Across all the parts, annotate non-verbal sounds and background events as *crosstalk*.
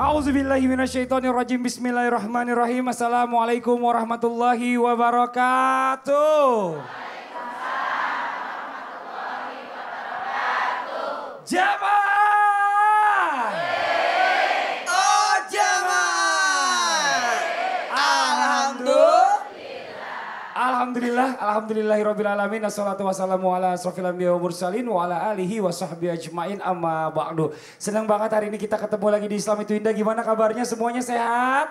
Auzubillahiminasyaitonirrajim Bismillahirrahmanirrahim. Assalamualaikum warahmatullahi wabarakatuh. Jamaah Oh jamaah. Alhamdulillah. Alhamdulillah, alhamdulillahirrabbilalamin Assalatu wassalamu ala asrafil anbiya mursalin Wa ala alihi wa sahbihi ajma'in amma ba'du Senang banget hari ini kita ketemu lagi di Islam itu Indah Gimana kabarnya semuanya sehat?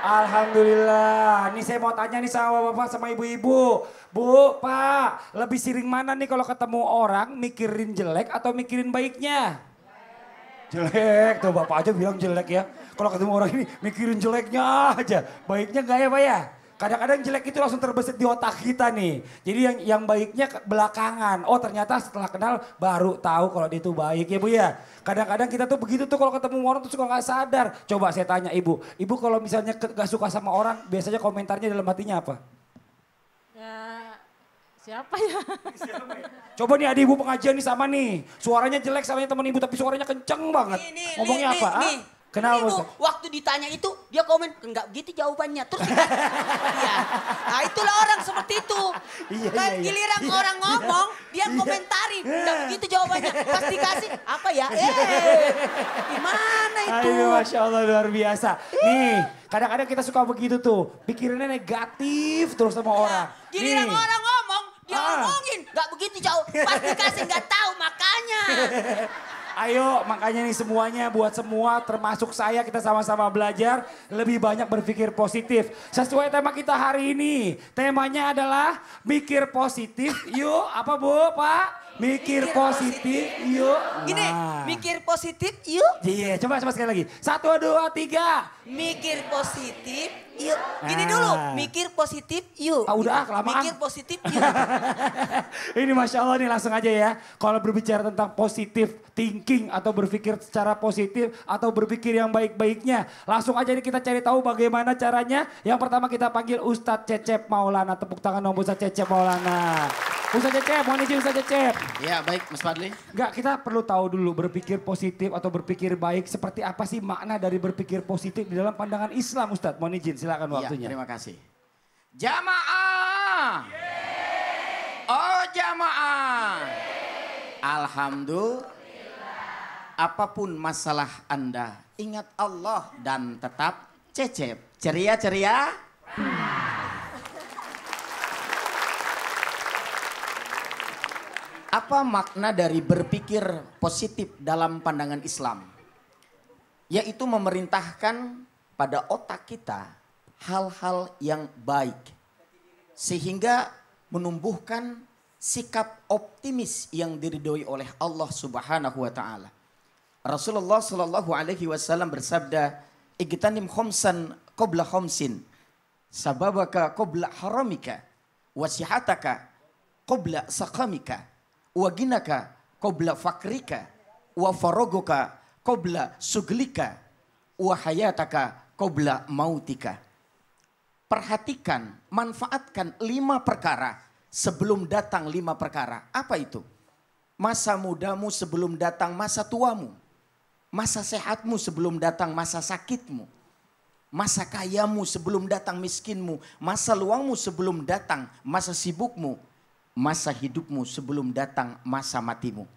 Alhamdulillah Ini saya mau tanya nih sama bapak sama ibu-ibu Bu, pak Lebih sering mana nih kalau ketemu orang Mikirin jelek atau mikirin baiknya? Jelek, tuh bapak aja bilang jelek ya. Kalau ketemu orang ini mikirin jeleknya aja. Baiknya enggak ya pak ya? Kadang-kadang jelek itu langsung terbesit di otak kita nih. Jadi yang yang baiknya belakangan. Oh ternyata setelah kenal baru tahu kalau dia itu baik ya bu ya. Kadang-kadang kita tuh begitu tuh kalau ketemu orang tuh suka nggak sadar. Coba saya tanya ibu. Ibu kalau misalnya ke- nggak suka sama orang biasanya komentarnya dalam hatinya apa? Ya siapa ya? *laughs* Coba nih ada ibu pengajian nih sama nih. Suaranya jelek sama teman ibu tapi suaranya kenceng banget. Nih, Ngomongnya nih, apa? nih, ah? Kenapa Ibu, waktu ditanya itu dia komen enggak gitu jawabannya. Terus Iya. Nah itulah orang seperti itu. Iya, kan iya, iya. giliran Iya, orang ngomong dia iya. komentarin. Enggak begitu jawabannya. Pas dikasih apa ya? Eh gimana itu? Ayo Masya Allah luar biasa. Nih kadang-kadang kita suka begitu tuh. Pikirannya negatif terus sama orang. Giliran Nih. orang ngomong dia Ah. ngomongin. Enggak begitu jauh. Pas dikasih enggak tahu makanya. *laughs* Ayo makanya nih semuanya buat semua termasuk saya kita sama-sama belajar lebih banyak berpikir positif. Sesuai tema kita hari ini. Temanya adalah mikir positif. Yuk apa bu pak? Mikir, positif, yuk. Gini, Nah. mikir positif yuk. Iya coba coba sekali lagi. Satu dua tiga. Mikir positif yuk. Gini Ah. dulu, mikir positif yuk. Ah, udah, Gitu. kelamaan. Mikir positif yuk. *laughs* Ini Masya Allah nih langsung aja ya. Kalau berbicara tentang positif thinking atau berpikir secara positif atau berpikir yang baik-baiknya. Langsung aja nih kita cari tahu bagaimana caranya. Yang pertama kita panggil Ustadz Cecep Maulana. Tepuk tangan dong Ustadz Cecep Maulana. Ustadz Cecep, mohon izin Ustadz Cecep. Ya baik Mas Fadli. Enggak, kita perlu tahu dulu berpikir positif atau berpikir baik. Seperti apa sih makna dari berpikir positif di dalam pandangan Islam Ustadz? Mohon izin silakan Ya, waktunya. terima kasih. Jamaah. Oh jamaah. Alhamdulillah. Apa pun masalah Anda, ingat Allah dan tetap cecep. Ceria-ceria. Apa makna dari berpikir positif dalam pandangan Islam? Yaitu memerintahkan pada otak kita hal-hal yang baik. Sehingga menumbuhkan sikap optimis yang diridhoi oleh Allah Subhanahu wa taala. Rasulullah Shallallahu alaihi wasallam bersabda, "Igtanim khamsan qabla khamsin, sababaka qabla haramika, wasihataka qabla sakamika, waginaka qabla fakrika, wa farogoka qabla suglika, wa hayataka qabla mautika." Perhatikan, manfaatkan lima perkara sebelum datang lima perkara. Apa itu? Masa mudamu sebelum datang masa tuamu. Masa sehatmu sebelum datang masa sakitmu. Masa kayamu sebelum datang miskinmu. Masa luangmu sebelum datang masa sibukmu. Masa hidupmu sebelum datang masa matimu.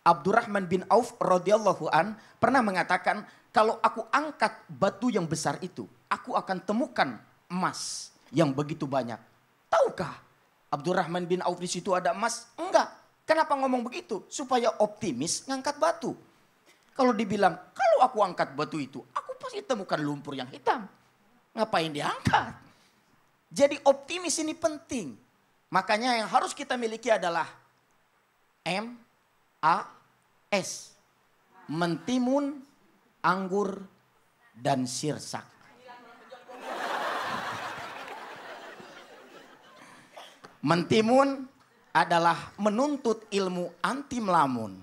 Abdurrahman bin Auf radhiyallahu an pernah mengatakan kalau aku angkat batu yang besar itu, aku akan temukan emas yang begitu banyak. Tahukah Abdurrahman bin Auf di situ ada emas? Enggak. Kenapa ngomong begitu? Supaya optimis ngangkat batu. Kalau dibilang, kalau aku angkat batu itu, aku pasti temukan lumpur yang hitam. Ngapain diangkat? Jadi optimis ini penting. Makanya yang harus kita miliki adalah M, A, S. Mentimun, anggur, dan sirsak. Mentimun adalah menuntut ilmu anti melamun.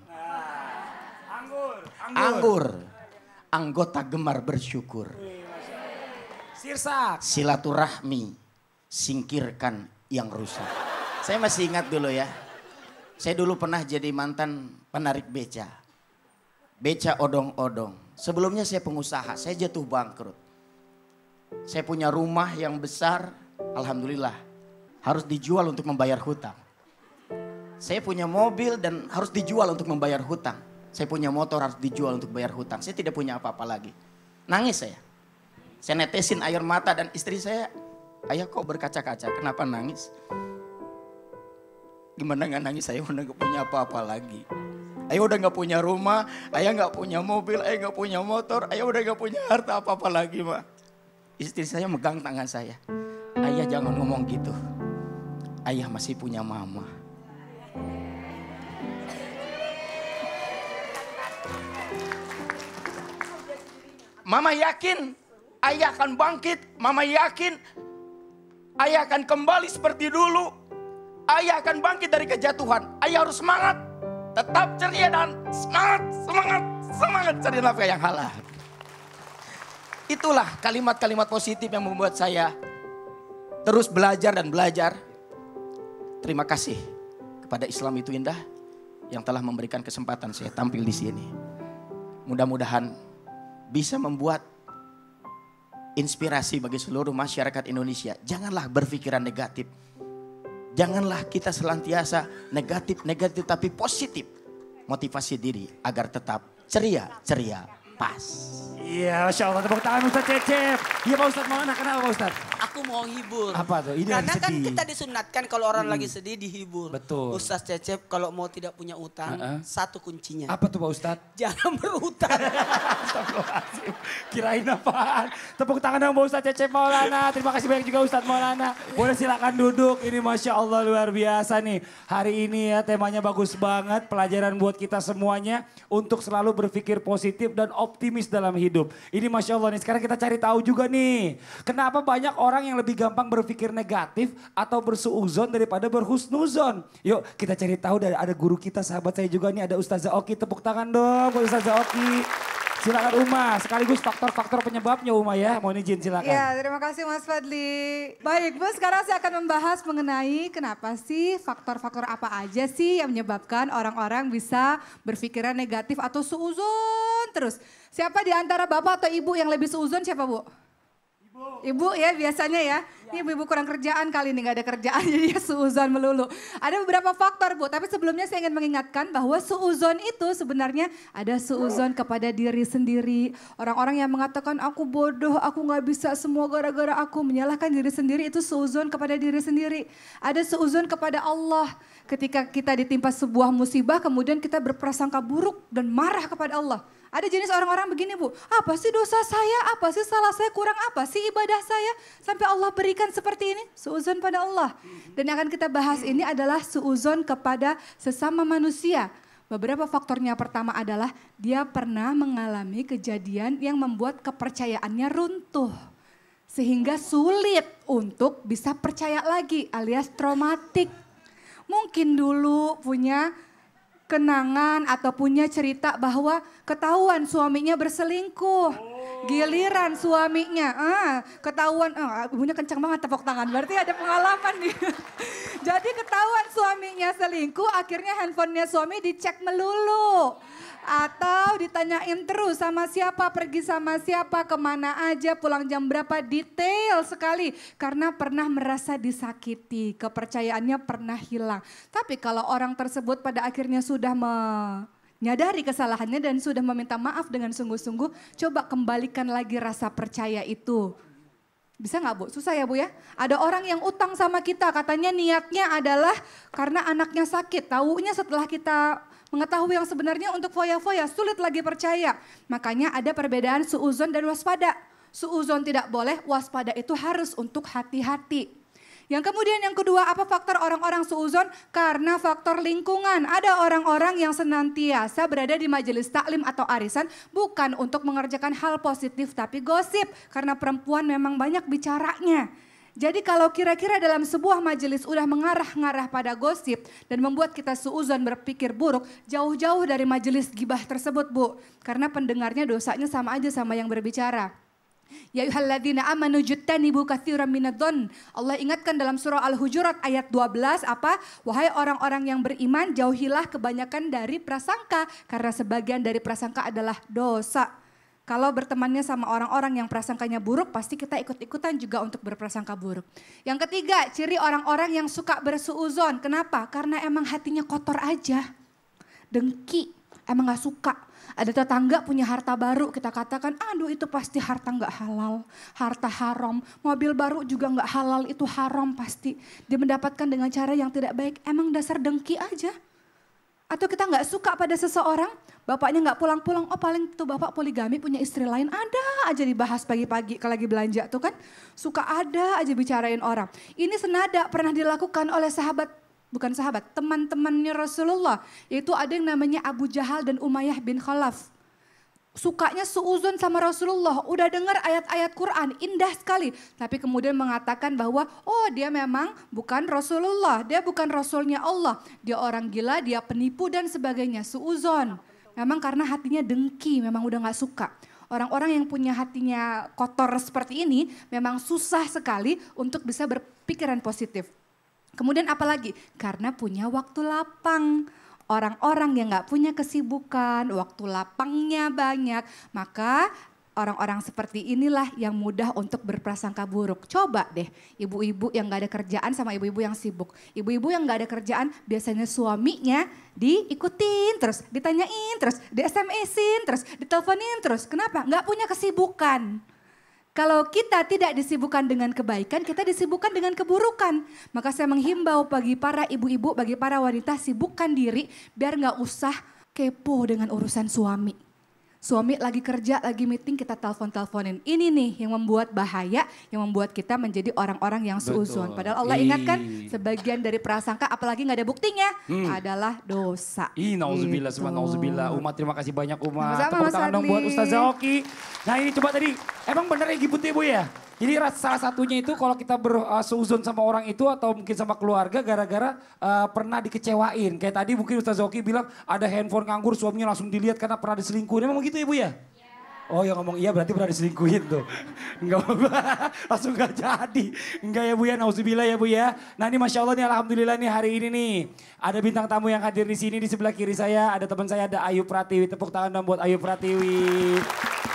Anggur, Anggur, anggota gemar bersyukur. Sirsak. Silaturahmi, singkirkan yang rusak. Saya masih ingat dulu ya. Saya dulu pernah jadi mantan penarik beca. Beca odong-odong. Sebelumnya saya pengusaha, saya jatuh bangkrut. Saya punya rumah yang besar, alhamdulillah. Harus dijual untuk membayar hutang. Saya punya mobil dan harus dijual untuk membayar hutang. Saya punya motor harus dijual untuk bayar hutang. Saya tidak punya apa-apa lagi. Nangis saya. Saya netesin air mata dan istri saya, ayah kok berkaca-kaca, kenapa nangis? Gimana nggak nangis, saya udah nggak punya apa-apa lagi. Ayah udah nggak punya rumah, ayah nggak punya mobil, ayah nggak punya motor, ayah udah nggak punya harta apa-apa lagi, Mak. Istri saya megang tangan saya. Ayah jangan ngomong gitu. Ayah masih punya mama. Mama yakin ayah akan bangkit. Mama yakin ayah akan kembali seperti dulu. Ayah akan bangkit dari kejatuhan. Ayah harus semangat. Tetap ceria dan semangat, semangat, semangat cari nafkah yang halal. Itulah kalimat-kalimat positif yang membuat saya terus belajar dan belajar. Terima kasih kepada Islam itu indah yang telah memberikan kesempatan saya tampil di sini. Mudah-mudahan bisa membuat inspirasi bagi seluruh masyarakat Indonesia. Janganlah berpikiran negatif. Janganlah kita selantiasa negatif-negatif tapi positif. Motivasi diri agar tetap ceria, ceria, pas. Iya, Masya Allah. Tepuk tangan Ustaz Cecep. Iya Pak Ustaz Maulana, kenapa Pak Ustaz? Aku mau hibur. Apa tuh? Ini Karena kan sedih. kita disunatkan kalau orang lagi sedih dihibur. Betul. Ustaz Cecep kalau mau tidak punya utang, Heeh. satu kuncinya. Apa tuh Pak Ustaz? *laughs* Jangan berutang. Astagfirullahaladzim. Kirain apaan? Tepuk tangan dong Pak Ustaz Cecep Maulana. Terima kasih banyak juga Ustaz Maulana. Boleh silakan duduk. Ini Masya Allah luar biasa nih. Hari ini ya temanya bagus banget. Pelajaran buat kita semuanya. Untuk selalu berpikir positif dan optimis dalam hidup. Ini Masya Allah nih. Sekarang kita cari tahu juga nih. Kenapa banyak orang yang lebih gampang berpikir negatif atau bersuuzon daripada berhusnuzon. Yuk kita cari tahu dari ada guru kita sahabat saya juga nih ada Ustazah Oki. Tepuk tangan dong buat Ustazah Oki. Silakan Uma, sekaligus faktor-faktor penyebabnya Uma ya. Mohon izin silakan. Ya, terima kasih Mas Fadli. Baik, Bu, sekarang saya akan membahas mengenai kenapa sih faktor-faktor apa aja sih yang menyebabkan orang-orang bisa berpikiran negatif atau suuzon terus. Siapa di antara Bapak atau Ibu yang lebih suuzon siapa, Bu? Ibu ya biasanya ya. Ini ibu-ibu kurang kerjaan kali ini nggak ada kerjaan *laughs* jadi ya suuzon melulu. Ada beberapa faktor Bu, tapi sebelumnya saya ingin mengingatkan bahwa suuzon itu sebenarnya ada suuzon kepada diri sendiri. Orang-orang yang mengatakan aku bodoh, aku nggak bisa semua gara-gara aku menyalahkan diri sendiri itu suuzon kepada diri sendiri. Ada suuzon kepada Allah. Ketika kita ditimpa sebuah musibah kemudian kita berprasangka buruk dan marah kepada Allah. Ada jenis orang-orang begini bu, apa sih dosa saya, apa sih salah saya, kurang apa sih ibadah saya. Sampai Allah berikan seperti ini, suuzon pada Allah. Dan yang akan kita bahas ini adalah suuzon kepada sesama manusia. Beberapa faktornya pertama adalah dia pernah mengalami kejadian yang membuat kepercayaannya runtuh. Sehingga sulit untuk bisa percaya lagi alias traumatik. Mungkin dulu punya kenangan atau punya cerita bahwa ketahuan suaminya berselingkuh. Giliran suaminya, ah, ketahuan, ah, ibunya kencang banget tepuk tangan, berarti ada pengalaman nih. *laughs* Jadi ketahuan suaminya selingkuh, akhirnya handphonenya suami dicek melulu. Atau ditanyain terus sama siapa, pergi sama siapa, ke mana aja, pulang jam berapa, detail sekali. Karena pernah merasa disakiti, kepercayaannya pernah hilang. Tapi kalau orang tersebut pada akhirnya sudah menyadari kesalahannya dan sudah meminta maaf dengan sungguh-sungguh, coba kembalikan lagi rasa percaya itu. Bisa nggak Bu? Susah ya Bu ya? Ada orang yang utang sama kita, katanya niatnya adalah karena anaknya sakit. Taunya setelah kita mengetahui yang sebenarnya untuk foya-foya, sulit lagi percaya. Makanya ada perbedaan suuzon dan waspada. Suuzon tidak boleh, waspada itu harus untuk hati-hati. Yang kemudian yang kedua apa faktor orang-orang suuzon? Karena faktor lingkungan. Ada orang-orang yang senantiasa berada di majelis taklim atau arisan bukan untuk mengerjakan hal positif tapi gosip. Karena perempuan memang banyak bicaranya. Jadi kalau kira-kira dalam sebuah majelis udah mengarah-ngarah pada gosip dan membuat kita suuzon berpikir buruk, jauh-jauh dari majelis gibah tersebut Bu. Karena pendengarnya dosanya sama aja sama yang berbicara. Ya ayyuhalladzina amanu juttanibu katsiran minadh-dhonn. Allah ingatkan dalam surah Al-Hujurat ayat 12 apa? Wahai orang-orang yang beriman, jauhilah kebanyakan dari prasangka karena sebagian dari prasangka adalah dosa. Kalau bertemannya sama orang-orang yang prasangkanya buruk, pasti kita ikut-ikutan juga untuk berprasangka buruk. Yang ketiga, ciri orang-orang yang suka bersuuzon. Kenapa? Karena emang hatinya kotor aja. Dengki, emang gak suka. Ada tetangga punya harta baru, kita katakan, aduh itu pasti harta nggak halal, harta haram. Mobil baru juga nggak halal, itu haram pasti. Dia mendapatkan dengan cara yang tidak baik, emang dasar dengki aja. Atau kita nggak suka pada seseorang, bapaknya nggak pulang-pulang, oh paling tuh bapak poligami punya istri lain, ada aja dibahas pagi-pagi kalau lagi belanja tuh kan. Suka ada aja bicarain orang. Ini senada pernah dilakukan oleh sahabat bukan sahabat, teman-temannya Rasulullah. Yaitu ada yang namanya Abu Jahal dan Umayyah bin Khalaf. Sukanya seuzon sama Rasulullah, udah dengar ayat-ayat Quran, indah sekali. Tapi kemudian mengatakan bahwa, oh dia memang bukan Rasulullah, dia bukan Rasulnya Allah. Dia orang gila, dia penipu dan sebagainya, seuzon. Memang karena hatinya dengki, memang udah gak suka. Orang-orang yang punya hatinya kotor seperti ini memang susah sekali untuk bisa berpikiran positif. Kemudian apalagi? Karena punya waktu lapang. Orang-orang yang nggak punya kesibukan, waktu lapangnya banyak, maka orang-orang seperti inilah yang mudah untuk berprasangka buruk. Coba deh ibu-ibu yang nggak ada kerjaan sama ibu-ibu yang sibuk. Ibu-ibu yang nggak ada kerjaan biasanya suaminya diikutin terus, ditanyain terus, di SMS-in terus, diteleponin terus. Kenapa? Nggak punya kesibukan. Kalau kita tidak disibukkan dengan kebaikan, kita disibukkan dengan keburukan. Maka saya menghimbau bagi para ibu-ibu, bagi para wanita, sibukkan diri biar nggak usah kepo dengan urusan suami. Suami lagi kerja, lagi meeting, kita telepon-teleponin. Ini nih yang membuat bahaya, yang membuat kita menjadi orang-orang yang seuzon. Padahal Allah ingatkan sebagian dari prasangka, apalagi nggak ada buktinya, adalah dosa. Ih, nauzubillah, Gitu. nauzubillah. Umat terima kasih banyak Umat. Sama-sama, Tepuk tangan dong buat Ustazah Oki. Nah ini coba tadi, emang bener ya gitu ya Bu ya? Jadi salah satunya itu kalau kita berseuzon sama orang itu atau mungkin sama keluarga gara-gara uh, pernah dikecewain. Kayak tadi mungkin Ustaz Oki bilang ada handphone nganggur suaminya langsung dilihat karena pernah diselingkuhin. Emang gitu ya Bu ya? Oh yang ngomong iya berarti pernah diselingkuhin tuh. *laughs* Enggak *laughs* langsung gak jadi. Enggak ya Bu ya, nauzubillah ya Bu ya. Nah ini Masya Allah nih Alhamdulillah nih hari ini nih. Ada bintang tamu yang hadir di sini di sebelah kiri saya. Ada teman saya ada Ayu Pratiwi. Tepuk tangan dong buat Ayu Pratiwi.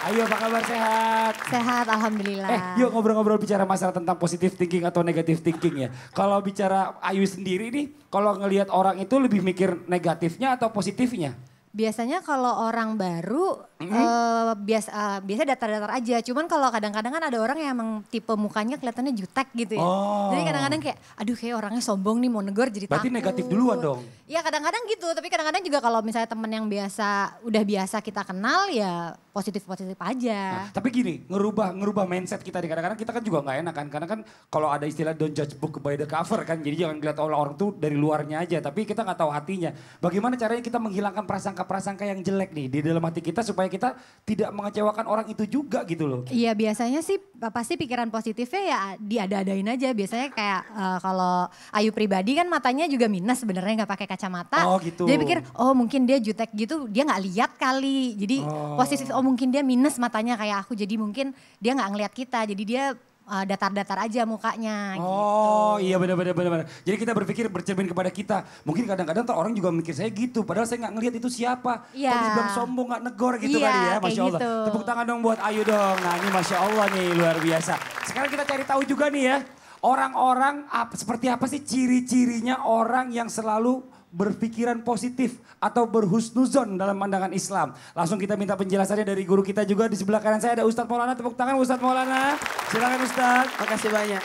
Ayu apa kabar sehat? Sehat, alhamdulillah. Eh yuk ngobrol-ngobrol bicara masalah tentang positive thinking atau negative thinking ya. Kalau bicara Ayu sendiri nih, kalau ngelihat orang itu lebih mikir negatifnya atau positifnya? Biasanya kalau orang baru eh, biasa eh, biasa datar-datar aja. Cuman kalau kadang-kadang kan ada orang yang emang tipe mukanya kelihatannya jutek gitu ya. Oh. Jadi kadang-kadang kayak aduh kayak orangnya sombong nih mau negor jadi Berarti takut. negatif duluan dong. Iya kadang-kadang gitu, tapi kadang-kadang juga kalau misalnya temen yang biasa udah biasa kita kenal ya positif-positif aja. Nah, tapi gini, ngerubah ngerubah mindset kita nih. Kadang-kadang kita kan juga nggak enak kan. Karena kan kalau ada istilah don't judge book by the cover kan. Jadi jangan lihat orang orang tuh dari luarnya aja. Tapi kita nggak tahu hatinya. Bagaimana caranya kita menghilangkan prasangka-prasangka yang jelek nih di dalam hati kita supaya kita tidak mengecewakan orang itu juga gitu loh. Iya biasanya sih pasti pikiran positifnya ya diada-adain aja. Biasanya kayak eh, kalau Ayu pribadi kan matanya juga minus sebenarnya nggak pakai kacamata. Oh, gitu. Dia pikir oh mungkin dia jutek gitu dia nggak lihat kali. Jadi Oh. positif oh mungkin dia minus matanya kayak aku. Jadi mungkin dia nggak ngelihat kita. Jadi dia eh, datar-datar aja mukanya. gitu. Oh iya benar-benar benar. Jadi kita berpikir bercermin kepada kita. Mungkin kadang-kadang orang juga mikir saya gitu. Padahal saya nggak ngelihat itu siapa. Iya. Dibilang sombong nggak negor gitu Iya, kali ya. Masya Allah. gitu. Tepuk tangan dong buat Ayu dong. Nah ini Masya Allah nih luar biasa. Sekarang kita cari tahu juga nih ya. Orang-orang ap- seperti apa sih ciri-cirinya orang yang selalu berpikiran positif atau berhusnuzon dalam pandangan Islam. Langsung kita minta penjelasannya dari guru kita juga di sebelah kanan saya ada Ustadz Maulana. Tepuk tangan Ustadz Maulana. Silakan Ustadz. Makasih banyak.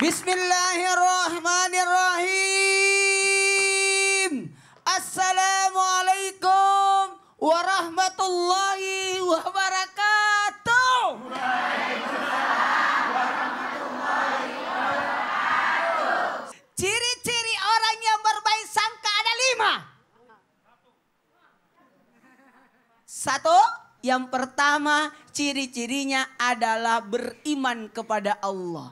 Bismillahirrahmanirrahim. Assalamualaikum warahmatullahi yang pertama ciri-cirinya adalah beriman kepada Allah.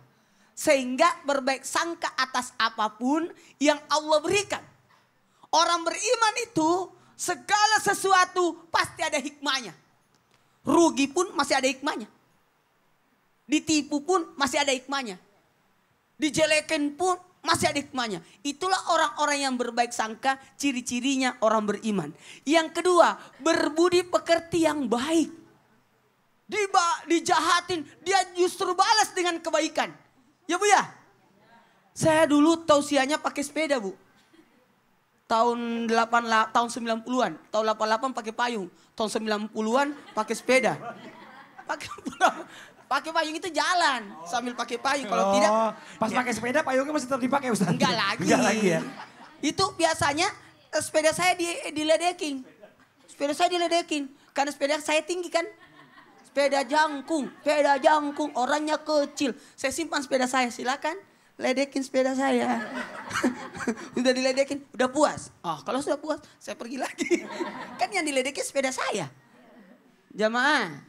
Sehingga berbaik sangka atas apa pun yang Allah berikan. Orang beriman itu segala sesuatu pasti ada hikmahnya. Rugi pun masih ada hikmahnya. Ditipu pun masih ada hikmahnya. Dijelekin pun masih ada hikmahnya. Itulah orang-orang yang berbaik sangka, ciri-cirinya orang beriman. Yang kedua, berbudi pekerti yang baik. Diba, dijahatin, dia justru balas dengan kebaikan. Ya bu ya? Saya dulu tausiahnya pakai sepeda bu. Tahun 8, la- tahun 90-an, tahun 88 pakai payung. Tahun 90-an pakai sepeda. Pakai *laughs* pakai payung itu jalan sambil pakai payung. Kalau Oh, tidak pas pakai sepeda payungnya masih tetap dipakai Ustaz. Enggak lagi. *laughs* Enggak lagi ya. Itu biasanya eh, sepeda saya di, diledekin. Sepeda saya diledekin. Karena sepeda saya tinggi kan. Sepeda jangkung, sepeda jangkung, orangnya kecil. Saya simpan sepeda saya, silakan ledekin sepeda saya. *laughs* udah diledekin, udah puas. Oh, kalau sudah puas, saya pergi lagi. *laughs* kan yang diledekin sepeda saya. Jamaah.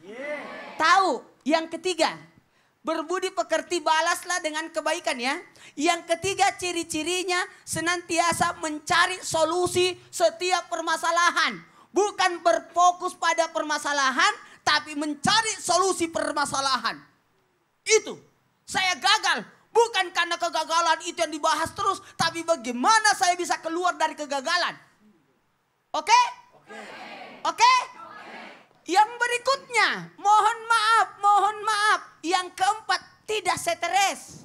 Tahu, yang ketiga, berbudi pekerti balaslah dengan kebaikan ya. Yang ketiga ciri-cirinya senantiasa mencari solusi setiap permasalahan. Bukan berfokus pada permasalahan, tapi mencari solusi permasalahan. Itu, saya gagal. Bukan karena kegagalan itu yang dibahas terus, tapi bagaimana saya bisa keluar dari kegagalan. Oke? Oke? Yang berikutnya, mohon maaf, mohon maaf. Yang keempat, tidak stres.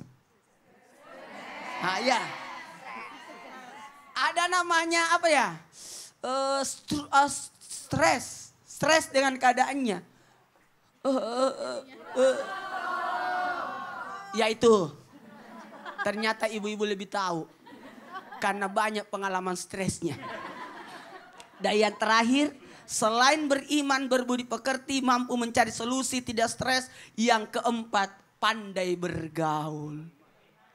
Nah, ya. Ada namanya apa ya? Eh, stru- eh, stres, stres dengan keadaannya. Eh, eh, eh, eh. Ya itu. Ternyata ibu-ibu lebih tahu. Karena banyak pengalaman stresnya. Dan yang terakhir, selain beriman, berbudi pekerti, mampu mencari solusi, tidak stres. Yang keempat, pandai bergaul.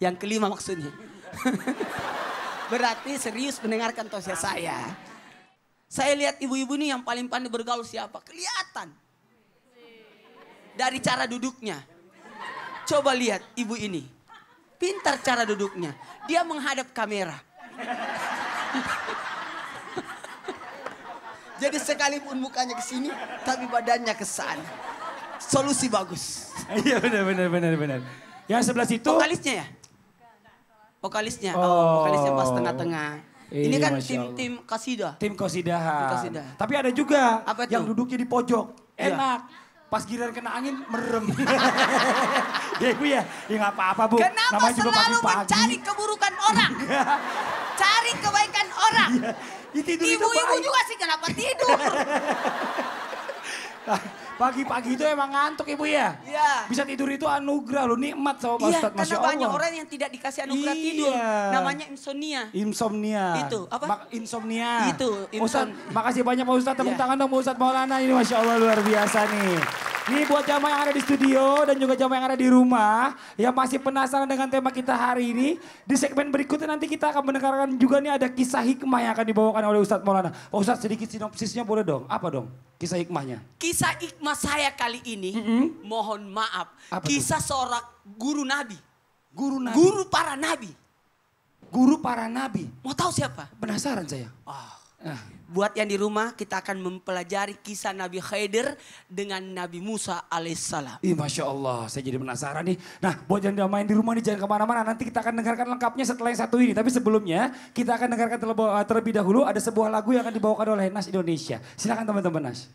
Yang kelima maksudnya. *laughs* Berarti serius mendengarkan tausiah saya. Saya lihat ibu-ibu ini yang paling pandai bergaul siapa? Kelihatan. Dari cara duduknya. Coba lihat ibu ini. Pintar cara duduknya. Dia menghadap kamera. *laughs* Jadi sekalipun mukanya ke sini, tapi badannya ke sana. Solusi bagus. Iya benar benar benar benar. Yang sebelah situ Vokalisnya ya? Vokalisnya. Oh, Oh. vokalisnya pas tengah-tengah. Ini Iya, kan Allah. tim-tim kasidah. tim kosidahan. Tim kosidah. Tapi ada juga Apa yang duduknya di pojok. Iya. Enak. Pas giliran kena angin merem. *laughs* ya ibu ya, ya nggak apa-apa bu. Kenapa Namanya juga selalu pagi-pagi. mencari keburukan orang? Cari kebaikan orang. Iya. Ya, tidur itu Ibu-ibu baik. juga sih kenapa tidur? *laughs* Pagi-pagi itu emang ngantuk ibu ya. Iya. Bisa tidur itu anugerah loh, nikmat sama Pak Iya, Ustadz. karena Masya banyak Allah. orang yang tidak dikasih anugerah Iya. tidur. Namanya insomnia. Insomnia. Itu, apa? Mak- insomnia. Itu, Ustaz, insom- makasih banyak Pak Ustadz. Tepuk Iya. tangan dong Pak Ustadz Maulana. Ini Masya Allah luar biasa nih. Ini buat jamaah yang ada di studio dan juga jamaah yang ada di rumah. Yang masih penasaran dengan tema kita hari ini. Di segmen berikutnya nanti kita akan mendengarkan juga nih ada kisah hikmah yang akan dibawakan oleh Ustadz Maulana. Pak Ustadz sedikit sinopsisnya boleh dong? Apa dong kisah hikmahnya? Kisah hikmah saya kali ini, mohon maaf. Apa kisah seorang guru nabi. Guru Nabi. Guru para nabi. Guru para nabi. Mau tahu siapa? Penasaran saya. Ah. Buat yang di rumah kita akan mempelajari kisah Nabi Khidir dengan Nabi Musa alaihissalam. Ih, Masya Allah, saya jadi penasaran nih. Nah, buat yang main di rumah nih jangan ke mana-mana. Nanti kita akan dengarkan lengkapnya setelah yang satu ini. Tapi sebelumnya, kita akan dengarkan terlebih, dahulu ada sebuah lagu yang akan dibawakan oleh Nas Indonesia. Silakan teman-teman Nas.